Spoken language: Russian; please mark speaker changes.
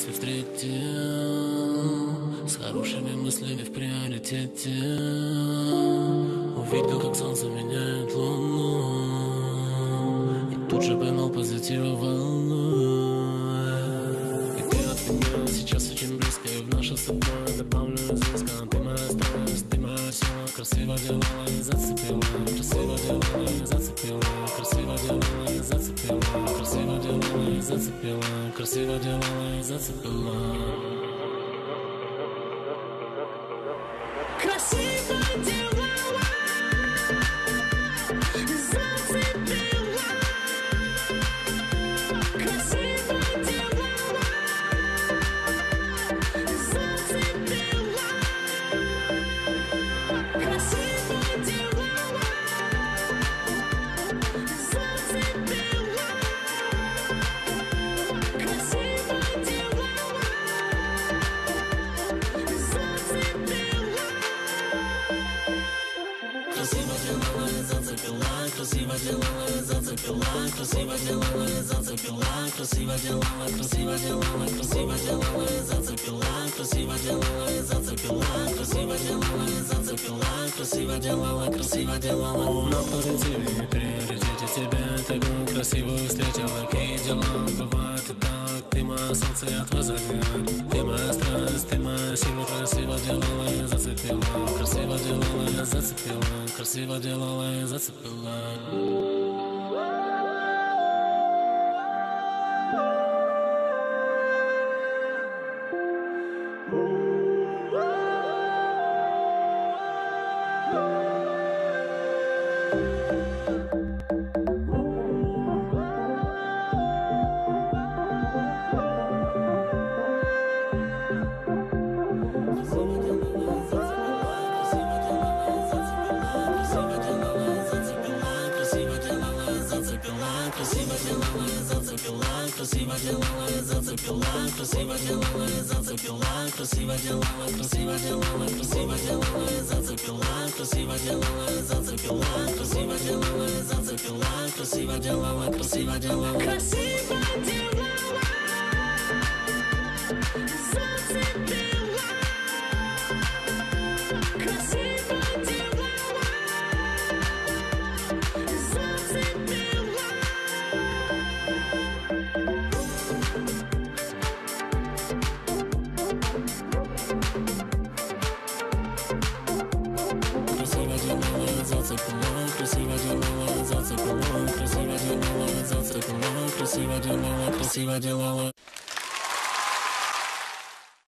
Speaker 1: вместе встретил С хорошими мыслями в приоритете. Увидел, как солнце меняет луну И тут же поймал позитива волну И ты от меня сейчас очень близко И в наше с тобой добавлю изыска Ты моя страсть, ты моя сила Красиво делала и зацепила. Красиво делала и зацепила Красиво делала и зацепила. Красиво делала и зацепила Красиво делала и зацепила
Speaker 2: Красиво делала,
Speaker 1: И зацепила, красиво и зацепила, красиво и зацепила, красиво делала, красиво делала, красиво и зацепила, красиво и зацепила, красиво и зацепила, красиво делала, красиво делала. На позитиве такую красивую встретила, какие дела бывают и так, ты моя солнце от возогревает, ты моя страсть, ты моя сила, красиво делала и зацепила, красиво делала и зацепила, красиво делала и зацепила. Красиво делала и зацепила, красиво делала и зацепила, красиво делала и зацепила, красиво делала, красиво делала, красиво делала и зацепила, красиво делала и зацепила, красиво делала и зацепила, красиво делала, красиво делала.
Speaker 2: Красиво
Speaker 1: красиво делала, красиво делала.